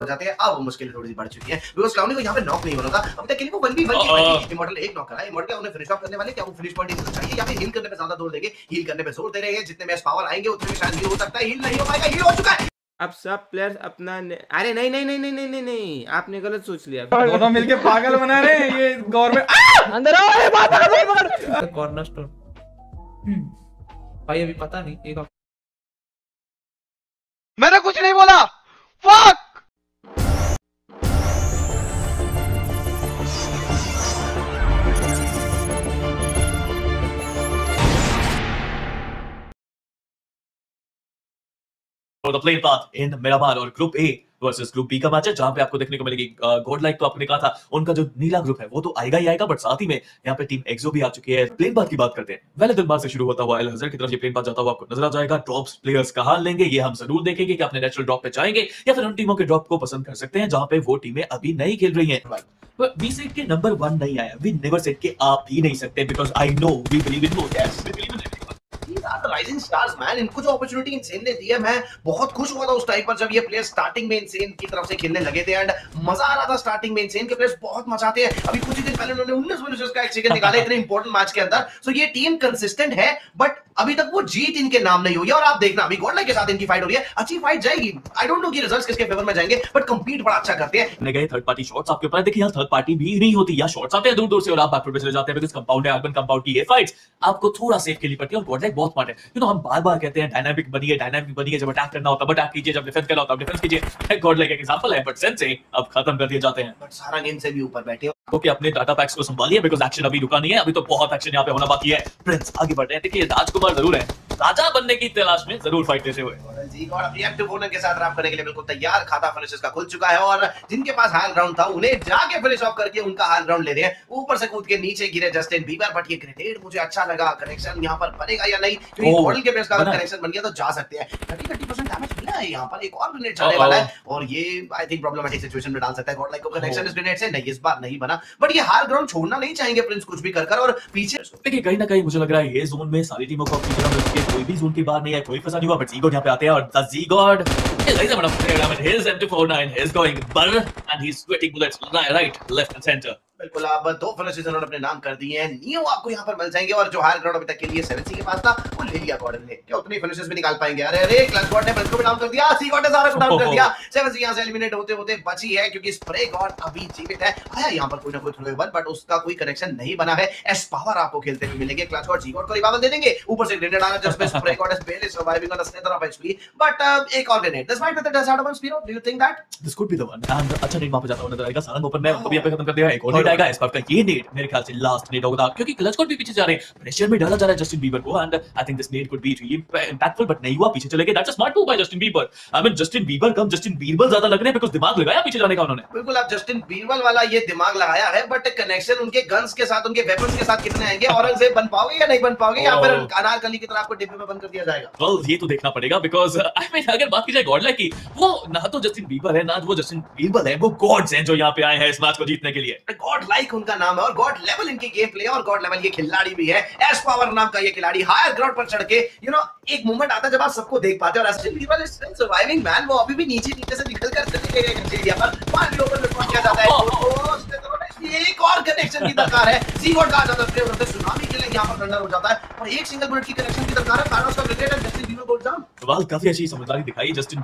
हो जाते हैं। अब मुश्किल थोड़ी सी बढ़ चुकी है। बिकॉज़ क्लाउनी को यहाँ पे नॉक नहीं होना था अभी तक के लिए वो वन बी वन की इमोर्टल एक नॉक करा है। इमोर्टल उन्हें फिनिश ऑफ़ करने वाले क्या वो फिनिश पॉइंट चाहिए? या फिर हील करने पे ज़्यादा ज़ोर देंगे? हील करने पे ज़ोर दे रहे हैं। जितने मैच पावर आएँगे उतने में शायद हील हो सकता है। हील नहीं हो पाएगा हील हो चुका है। अब सब प्लेयर्स अपना ने... अरे नहीं नहीं नहीं नहीं नहीं नहीं। नहीं आपने गलत सोच लिया। दोनों मिलके पागल बना रहे हैं। ये गवर्नमेंट अंदर आओ ए बात पकड़ कॉर्नर स्टोन भाई अभी पता नहीं। एक मैंने कुछ नहीं बोला। Fuck the plane path in Miramar और group A versus group B का मैच है, जहाँ पे आपको देखने को मिलेगी गॉड लाइक तो आपने कहा था, उनका जो नीला ग्रुप है, वो तो आएगा ही आएगा बट साथ ही में यहाँ पे टीम एक्सो भी आ चुकी है। प्लेन पाथ की बात करते हैं। दिन बाद से शुरू होता हुआ एल हजर की तरफ़ ये प्लेन पाथ जाता हुआ आपको नज़र आ जाएगा। ड्रॉप्स प्लेयर्स कहाँ लेंगे, ये हम ज़रूर देखेंगे कि अपने नेचुरल ड्रॉप पे जाएँगे, या फिर उन टीमों के ड्रॉप को पसंद कर सकते हैं, जहाँ पे वो टीमें अभी नहीं खेल रही हैं। वी सेट के नंबर वन नहीं आया वी नेवर सेट के आप ही नहीं सकते because I know we believe in no yes we believe in rising stars man इनको जो अपॉर्चुनिटी इनसेन ने दी है मैं बहुत खुश हुआ था उस टाइम पर जब ये प्लेयर स्टार्टिंग में इनसेन की तरफ़ से खेलने लगे थे एंड मज़ा आ रहा था स्टार्टिंग में इनसेन के प्लेयर्स बहुत मचाते हैं। अभी कुछ ही दिन पहले उन्होंने 19 विनिशर्स का एक सेकंड निकाला इतने इंपॉर्टेंट मैच के अंदर। सो ये टीम कंसिस्टेंट है बट अभी तक वो जीत इनके नाम नहीं हुई है। और आप देखना अभी गॉडलाइक के साथ इनकी फाइट हो रही है। अच्छी फाइट जाएगी। आई डोंट नो कि रिजल्ट्स किसके फेवर में जाएँगे बट कंपीट बड़ा अच्छा करते हैं। गए थर्ड पार्टी शॉट्स आपके ऊपर देखिए यहाँ थर्ड पार्टी भी नहीं होती या शॉट्स आते हैं दूर दूर से और आप बैकफुट पे चले जाते हैं बिकॉज़ कंपाउंड है अर्बन कंपाउंड की ये फाइट्स आपको थोड़ा सेफ़ खेलनी पड़ती है और गॉडलाइक बहुत स्मार्ट है। यू नो हम बार बार कहते हैं डायनामिक बनिए डायनामिक बनिए जब अटैक करना होता है अटैक कीजिए जब डिफेंस करना होता है डिफेंस कीजिए। गॉडलाइक एक एग्जांपल है बट सेंस अब खत्म कर दिए जाते हैं। बट सारा गेम से भी ऊपर बैठे ओके अपने डाटा पैक्स को संभालिए बिकॉज़ एक्शन अभी रुका नहीं है। अभी तो बहुत एक्शन यहाँ पे होना बाकी है। प्रिंस आगे बढ़ रहे हैं। देखिए राजकुमार ज़रूर है। राजा बनने की तलाश में ज़रूर फाइट लेते हुए। के साथ करने के लिए बिल्कुल तैयार। खाता फिनिशेस का खुल चुका है और जिनके पास हाल ग्राउंड था उन्हें जाके फिनिश ऑफ़ करके उनका हाल ग्राउंड ले रहे हैं। ऊपर से कूद के नीचे गिरे जस्टिन बीबर बट ये ग्रेनेड मुझे अच्छा लगा। कनेक्शन यहाँ पर बनेगा या नहीं? क्योंकि ओह, मॉडल के बेस का। कनेक्शन बन। गया तो जा सकते हैं। 30 30% डैमेज मिला है यहाँ पर एक और ग्रेनेड चलने वाला है। और ये आई थिंक प्रॉब्लमेटिक सिचुएशन में डाल सकता है। गॉड लाइक को कनेक्शन इस ग्रेनेड से नहीं इस बार नहीं बना। बट ये हाल ग्राउंड छोड़ना नहीं चाहेंगे प्रिंस कुछ भी कर कर और पीछे देखिए कहीं ना कहीं मुझे लग रहा है ये जोन में सारी टीमों को अपनी जगह मिल के कोई भी जोन की बाहर नहीं है कोई फंसा नहीं हुआ बट जीगॉड यहाँ पे आते हैं और the G god is a bit of player. I mean, his M249 is going burr and he's sweating bullets right, left, and center. बिल्कुल आप दो फिनिशेस उन्होंने अपने नाम कर दिए हैं नियो आपको यहाँ पर मिल जाएँगे और जो हायर ग्राउंड अभी तक के लिए सेवन सी के पास था वो ले लिया गॉर्डन ने क्या? उतनी फिनिशेस भी निकाल पाएँगे। अरे अरे क्लच गॉड ने को भी डाउन कर दिया सी गॉड ने सारा को डाउन कर दिया। सेवन सी यहाँ से एलिमिनेट होते होते बची है क्योंकि स्प्रे गॉड अभी जीवित है। आया यहाँ पर कोई ना कोई थ्रो वन बट उसका कोई कनेक्शन नहीं बना है। एस पावर आपको खेलते हुए मिलेंगे। क्लच गॉड जी गॉड को रिवाइवल दे देंगे। ऊपर से ग्रेनेड आना just spray god is surviving on a slither of HP but uh, एक और grenade might be the desert of Spiro. Do you think that? This could be the one. And अच्छा nade वहाँ पे जाता हुआ नज़र आएगा। सारंग ओपन में अभी यहाँ पे खत्म कर दिया एक और नेट आएगा इस बार का ये नेट मेरे ख्याल से लास्ट नेट होगा क्योंकि क्लच कोड भी पीछे जा रहे हैं प्रेशर में डाला जा रहा है जस्टिन बीबर को and I think this nade could be really impactful but नहीं हुआ पीछे चले गए that's a smart move by Justin Bieber I mean Justin Bieber come Justin Birbal ज़्यादा लग रहे हैं बिकॉज़ दिमाग लगाया पीछे जाने का उन्होंने बिल्कुल आप जस्टिन बीरबल वाला ये दिमाग लगाया है बट कनेक्शन उनके गन्स के साथ उनके वेपन्स के साथ कितने आएँगे? औरंगज़ेब बन पाओगे या नहीं बन पाओगे? या फिर Oh. अनारकली की तरह आपको डिब्बे में बंद कर दिया जाएगा? वेल ये तो देखना पड़ेगा बिकॉज़ आई मीन अगर बात की जाए गॉडलाइक की वो ना तो जस्टिन बीबर है ना वो जस्टिन बीरबल है वो गॉड्स हैं जो यहाँ पे आए हैं इस मैच को जीतने के लिए। गॉड लाइक उनका नाम है और गॉड लेवल इनकी गेम प्ले और गॉड लेवल ये खिलाड़ी भी है। एस पावर नाम का ये खिलाड़ी हायर ग्राउंड पर चढ़ के यू नो एक मोमेंट आता है जब आप सबको देख पाते और इज़ स्टिल सर्वाइविंग मैन वो अभी भी नीचे नीचे से निकल कर चले गए पर। पाँच लोगों में पहुँच जाता है। तो एक और कनेक्शन की दरकार है। सी गॉड कहा जाता है। सुनामी के लिए यहाँ पर थंडर हो जाता है। और एक सिंगल बुलेट की कनेक्शन की दरकार है। कार्लोस का जस्टिन सवाल काफ़ी अच्छी समझदारी दिखाई। जस्टिन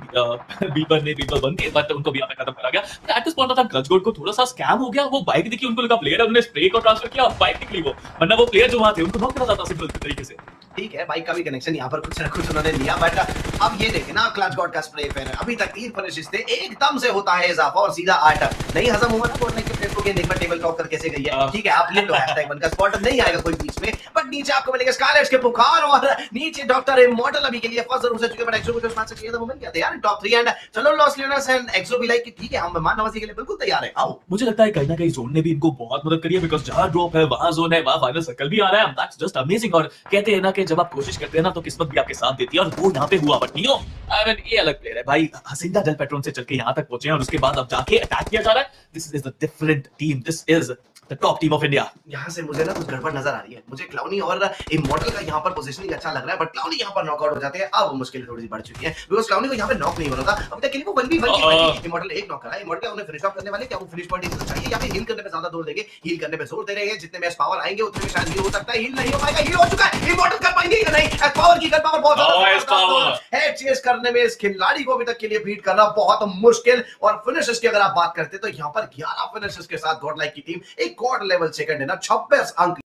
बीबर ने बीबर बन गया बट उनको भी पे खत्म करा गया। At this point clutch gold को थोड़ा सा स्कैम हो गया। वो बाइक दिखी, उनको लगा प्लेयर है, उन्होंने स्प्रे को ट्रांसफ़र किया बाइक निकली वो। वरना वो प्लेयर जो वहाँ थे, उनको नॉक करा जाता सिंपल तरीके से। ठीक है बाइक का भी कनेक्शन यहाँ पर कुछ ना कुछ उन्होंने लिया बट अब ये देखे ना क्लच गॉड का स्प्रे फेयर है। अभी तक तीन थे एकदम से होता है इजाफा और सीधा आठ नहीं हजम हुआ ना बोलने के प्लेयर को गेंद एक बार टेबल टॉप कर कैसे गई है? ठीक है आप ले लो हैशटैग बनकर स्पॉट नहीं आएगा कोई बीच में बट नीचे आपको मिलेंगे स्कारलेट्स के पुकार और नीचे डॉक्टर इमॉर्टल अभी के लिए फ़र्स्ट ज़रूर से चुके बट एक्सो को जो मैच चाहिए था मोमेंट क्या था यार? टॉप 3 एंड चलो लॉस लियोनस एंड एक्सो भी लाइक ठीक है हम मेहमान नवाजी के लिए बिल्कुल तैयार है। आओ। मुझे लगता है कहीं ना कहीं जोन ने भी इनको बहुत मदद करी है बिकॉज़ जहाँ ड्रॉप है वहाँ जोन है वहाँ फाइनल सर्कल भी आ रहा है। दैट्स जस्ट अमेजिंग और कहते हैं ना कि जब आप कोशिश करते हैं ना तो किस्मत भी आपके साथ देती है और वो यहाँ पे हुआ बट नियो आई मीन ये अलग प्लेयर है। भाई हसिंदा डेल पेट्रोन से चल के यहाँ तक पहुँचे हैं और उसके बाद अब जाके अटैक किया जा रहा है। This is a different team this is the top team of India यहाँ से मुझे ना कुछ गड़बड़ नज़र आ रही है। मुझे क्लाउनी और इमोर्टल का यहाँ पर पोजीशनिंग अच्छा लग रहा है बट क्लाउनी यहाँ पर नॉकआउट हो जाते हैं। अब मुश्किल थोड़ी सी बढ़ चुकी है बिकॉज़ क्लाउनी को यहाँ पे नॉक नहीं होना था अभी तक के लिए वो वन वन Uh-oh. इमोर्टल एक नॉक करा इमोर्टल उन्हें फिनिश ऑफ़ करने वाले क्या वो फिनिश पॉइंट इनको चाहिए या फिर हील करने पे ज़्यादा ज़ोर देंगे? हील करने पे ज़ोर दे रहे हैं। जितने में पावर आएँगे उतने में शायद हील हो सकता है। हील नहीं हो पाएगा हील हो चुका है। इमोर्टल कर पाएँगे या नहीं? एस पावर की कर पावर बहुत Oh, S है चेस करने में इस खिलाड़ी को अभी तक के लिए बीट करना बहुत मुश्किल। और फिनिशेस की अगर आप बात करते हैं तो यहाँ पर 11 फिनिशेस के साथ गॉड लाइक की टीम एक गॉड लेवल सेकंड है ना 26 अंक।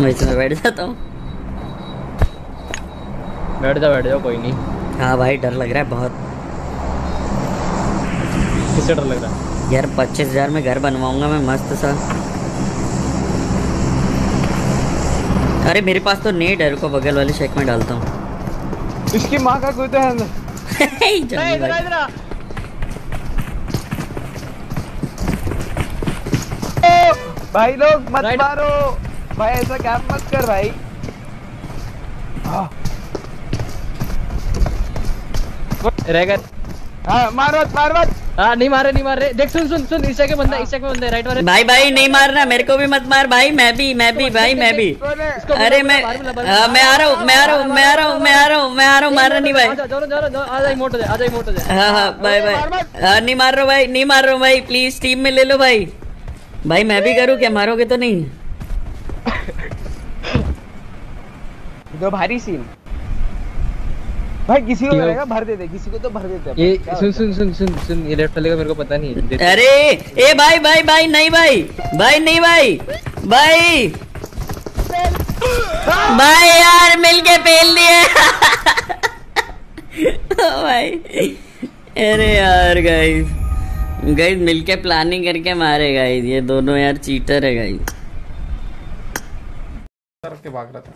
मैं इसमें बैठ जाता हूँ। बैठ जा बैठ जाओ कोई नहीं। हाँ भाई डर लग रहा है बहुत। किससे डर लग रहा है? यार पच्चीस हज़ार में घर बनवाऊँगा मैं मस्त सा। अरे मेरे पास तो नेट है रुको बगल वाले शेक में डालता हूँ। इसकी माँ का कोई तो है अंदर भाई भाई लोग मत Right. मारो। भाई ऐसा कैप मत कर भाई। रह गए। हाँ मार मत हाँ नहीं मारे नहीं मार। रहे देख सुन सुन सुन इस के बंदा इस के बंदा राइट वाले। भाई भाई नहीं मारना मेरे को भी मत मार भाई मैं भी मैं भी भाई मैं भी। अरे मैं हाँ, मैं आ रहा हूँ मैं आ रहा हूँ मैं आ रहा हूँ मैं आ रहा हूँ मैं आ रहा हूँ मारना नहीं भाई। हाँ हाँ बाय बाय हाँ नहीं मार रहा भाई नहीं मार रहा हूँ भाई प्लीज़ टीम में ले लो भाई। भाई मैं भी करूँ क्या? मारोगे तो नहीं? दो भारी सीन भाई किसी को? करेगा भर देते किसी को तो भर देते। ये सुन सुन सुन सुन सुन ये लेफ़्ट वाले का मेरे को पता नहीं अरे ए भाई भाई भाई नहीं भाई भाई नहीं भाई भाई। भाई यार मिलके पेल दिए। ओ भाई। अरे यार गाइस गाइस मिलके प्लानिंग करके मारे गाइस ये दोनों यार चीटर है गाइस तरफ़ के भाग रहा था।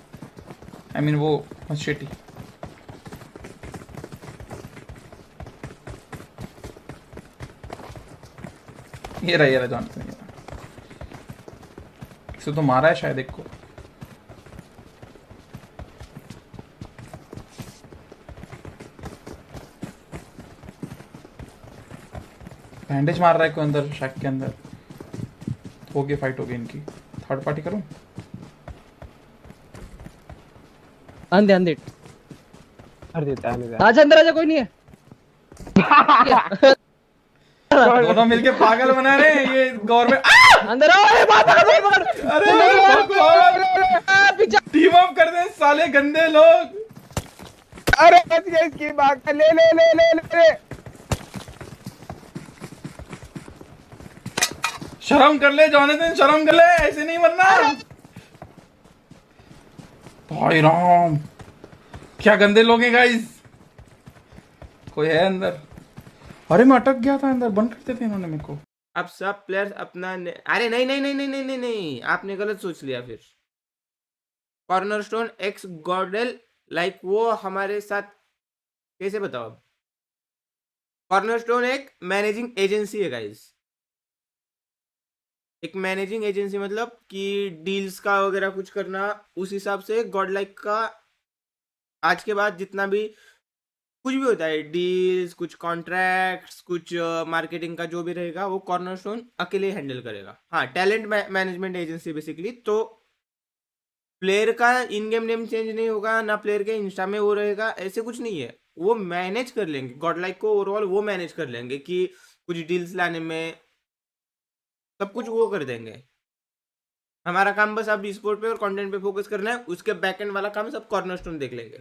आई मीन वो मच्छेटी। ये रहा ये रहा रहा। इसे तो मारा है शायद एक को। बैंडेज मार रहा है कोई अंदर शैक के अंदर। हो गई फाइट हो गई इनकी। थर्ड पार्टी करूँ? आंदे आंदे भर देता है। आजा अंदर आजा कोई नहीं है। दोनों मिलके पागल बना रहे हैं ये गवर्नमेंट अंदर आओ अरे बाप रे पकड़। अरे पीछे। टीम अप कर दे साले गंदे लोग। अरे इसकी का ले ले ले ले ले। शर्म कर ले जॉनसन शर्म कर ले, ऐसे नहीं मरना। भाई राम, क्या गंदे लोग हैं गाइस कोई है अंदर? अरे मैं अटक गया था अंदर, बंद करते थे इन्होंने मेरे को। अब सब प्लेयर्स अपना ने... अरे नहीं नहीं नहीं नहीं नहीं नहीं नहीं आपने गलत सोच लिया फिर। Corner stone ex godl like वो हमारे साथ कैसे बताओ अब कॉर्नर स्टोन एक मैनेजिंग एजेंसी है गाइस एक मैनेजिंग एजेंसी मतलब कि डील्स का वगैरह कुछ करना, उस हिसाब से गॉड लाइक का आज के बाद जितना भी कुछ भी होता है डील्स कुछ कॉन्ट्रैक्ट्स कुछ मार्केटिंग का जो भी रहेगा, वो कॉर्नर स्टोन अकेले हैंडल करेगा। हाँ टैलेंट मैनेजमेंट एजेंसी बेसिकली तो प्लेयर का इन गेम नेम चेंज नहीं होगा, ना प्लेयर के इंस्टा में वो रहेगा, ऐसे कुछ नहीं है। वो मैनेज कर लेंगे गॉड लाइक को ओवरऑल वो मैनेज कर लेंगे कि कुछ डील्स लाने में सब कुछ वो कर देंगे। हमारा काम बस अब स्पोर्ट पे और कंटेंट पे फोकस करना है उसके बैक एंड वाला काम सब कॉर्नर स्टोन देख लेंगे।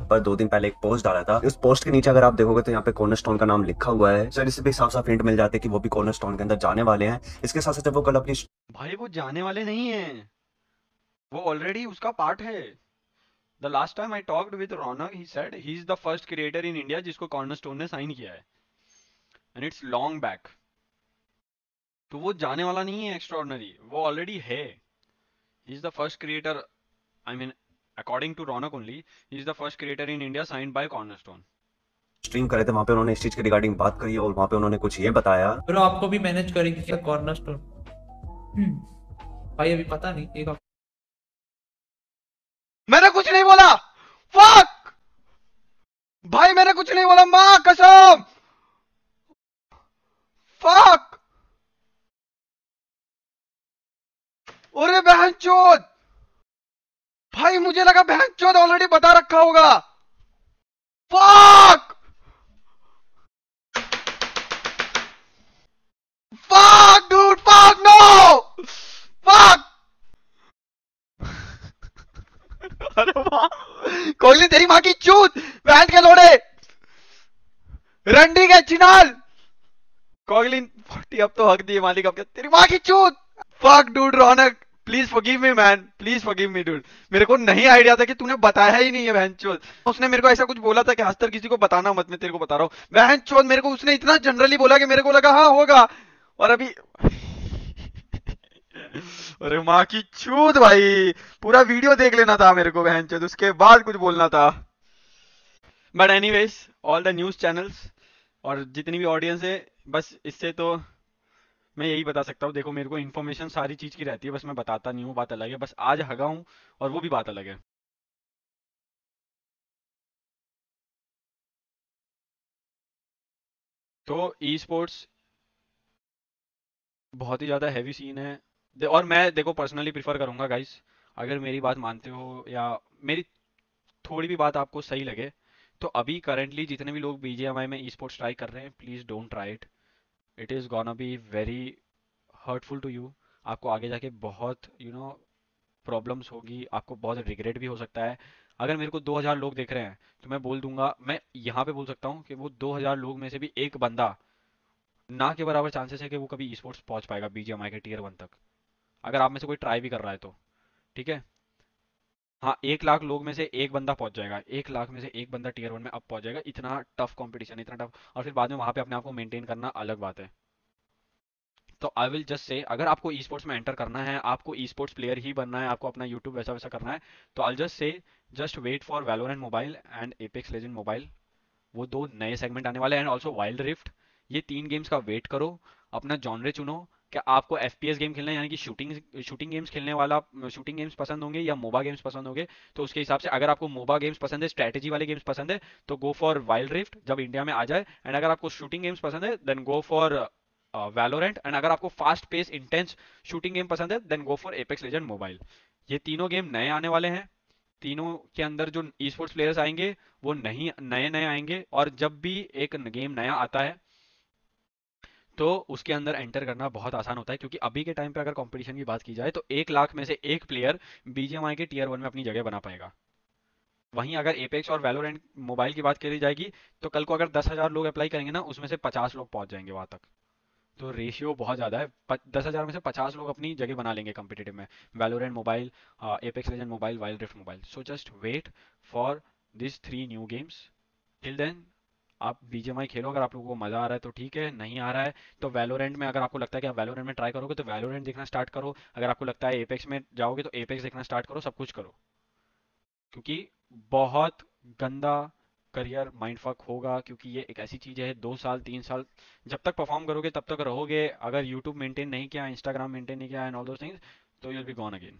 पर दो दिन पहले एक पोस्ट डाला था उस पोस्ट के नीचे अगर आप देखोगे तो यहाँ पे कॉर्नर स्टोन का नाम लिखा हुआ है सर इससे भी साफ़ साफ़ हिंट मिल जाते हैं कि वो भी कॉर्नर स्टोन के अंदर जाने वाले हैं। इसके साथ साथ जब वो कल अपनी भाई वो जाने वाले नहीं है। वो ऑलरेडी उसका पार्ट है। The last time I talked with Raunaq he said he is the first creator in India जिसको कॉर्नरस्टोन ने साइन किया है। एंड इट्स लॉन्ग बैक तो वो जाने वाला नहीं है एक्स्ट्रॉर्डनरी वो ऑलरेडी है. He is the first creator I mean according to Raunak only he is the first creator in India signed by Cornerstone stream करे थे वहाँ पे उन्होंने इस चीज़ के रिगार्डिंग बात करी और वहाँ पे उन्होंने कुछ ये बताया। ब्रो आपको भी मैनेज करेंगे क्या कॉर्नर स्टोन भाई अभी पता नहीं एक मैंने कुछ नहीं बोला। फक भाई मैंने कुछ नहीं बोला। माँ कसम! fuck? अरे बहन चोद! भाई मुझे लगा बहन चोद ऑलरेडी बता रखा होगा। Fuck fuck dude fuck no fuck अरे कोई कोहली तेरी माँ की चूत! बहन के लोड़े! रंडी के चिनाल! कोहली फोर्टी अब तो हक दिए मालिक, अब क्या, तेरी माँ की चूत! Fuck dude Raunak please forgive me man please forgive me dude मेरे को नहीं आइडिया था कि तूने बताया ही नहीं है, बहन चोद। उसने मेरे को ऐसा कुछ बोला था कि आज तक किसी को बताना मत, मैं तेरे को बता रहा हूँ। बहन चोद, मेरे को उसने इतना जनरली बोला कि मेरे को लगा हाँ होगा। और अभी अरे, माँ की चूत भाई। पूरा वीडियो देख लेना था मेरे को, बहन चोद। उसके बाद कुछ बोलना था। But anyways all the news channels और जितनी भी ऑडियंस है, बस इससे तो मैं यही बता सकता हूँ। देखो, मेरे को इन्फॉर्मेशन सारी चीज़ की रहती है, बस मैं बताता नहीं हूँ, बात अलग है। बस आज हगा हूँ और वो भी बात अलग है। तो ई स्पोर्ट्स बहुत ही ज़्यादा हैवी सीन है। और मैं देखो पर्सनली प्रिफर करूँगा गाइस अगर मेरी बात मानते हो या मेरी थोड़ी भी बात आपको सही लगे तो अभी करेंटली जितने भी लोग बीजेएमआई में ई स्पोर्ट्स ट्राई कर रहे हैं please don't try it it is gonna be very hurtful to you आपको आगे जाके बहुत यू नो प्रॉब्लम्स होगी, आपको बहुत रिग्रेट भी हो सकता है। अगर मेरे को 2000 लोग देख रहे हैं तो मैं बोल दूँगा, मैं यहाँ पे बोल सकता हूँ कि वो 2000 लोग में से भी एक बंदा ना के बराबर चांसेस है कि वो कभी ई स्पोर्ट्स पहुँच पाएगा बीजेएमआई के टीयर वन तक। अगर आप में से कोई ट्राई भी कर रहा है तो ठीक है? हाँ एक लाख लोग में से एक बंदा पहुँच जाएगा। एक लाख में से एक बंदा टीयर वन में अब पहुँच जाएगा। इतना टफ कंपटीशन इतना टफ और फिर बाद में वहाँ पे अपने आप को मेंटेन करना अलग बात है। तो आई विल जस्ट से अगर आपको ई स्पोर्ट्स में एंटर करना है, आपको ई स्पोर्ट्स प्लेयर ही बनना है, आपको अपना यूट्यूब वैसा वैसा करना है तो I just say just wait for Valorant mobile and Apex Legend mobile वो दो नए सेगमेंट आने वाले हैं एंड ऑल्सो वाइल्ड रिफ्ट ये तीन गेम्स का वेट करो, अपना जॉनरे चुनो क्या आपको एफ़ पी एस गेम खेलना है? यानी कि शूटिंग शूटिंग गेम्स खेलने वाला शूटिंग गेम्स पसंद होंगे या मोबा गेम्स पसंद होंगे? तो उसके हिसाब से अगर आपको मोबा गेम्स पसंद है स्ट्रैटेजी वाले गेम्स पसंद है तो गो फॉर वाइल्ड रिफ्ट जब इंडिया में आ जाए। एंड अगर आपको शूटिंग गेम्स पसंद है then go for Valorant and अगर आपको fast pace intense shooting game पसंद है then go for Apex Legend mobile ये तीनों गेम नए आने वाले हैं। तीनों के अंदर जो ई स्पोर्ट्स प्लेयर्स आएँगे, वो नहीं नए नए आएँगे। और जब भी एक गेम नया आता है तो उसके अंदर एंटर करना बहुत आसान होता है, क्योंकि अभी के टाइम पे अगर कंपटीशन की बात की जाए तो एक लाख में से एक प्लेयर बीजीएमआई के टीयर वन में अपनी जगह बना पाएगा। वहीं अगर एपेक्स और वैलोरेंट मोबाइल की बात करी जाएगी तो कल को अगर दस हज़ार लोग अप्लाई करेंगे ना, उसमें से पचास लोग पहुँच जाएँगे वहाँ तक। तो रेशियो बहुत ज़्यादा है। दस हज़ार में से पचास लोग अपनी जगह बना लेंगे कम्पिटेटिव में। Valorant mobile Apex Legend mobile Wild Rift mobile so just wait for this three new games till then आप बीजेमआई खेलो, अगर आप लोगों को मज़ा आ रहा है तो ठीक है, नहीं आ रहा है तो वैलोरेंट में अगर आपको लगता है कि आप वैलोरेंट में ट्राई करोगे तो वैलोरेंट देखना स्टार्ट करो। अगर आपको लगता है एपेक्स में जाओगे तो एपेक्स देखना स्टार्ट करो, सब कुछ करो। क्योंकि बहुत गंदा करियर माइंड फक होगा, क्योंकि ये एक ऐसी चीज़ है, दो साल, तीन साल, जब तक परफॉर्म करोगे, तब तक रहोगे। अगर यूट्यूब मेंटेन नहीं किया इंस्टाग्राम मेंटेन नहीं किया एंड ऑल दो थिंग्स तो यूल बी गॉन अगेन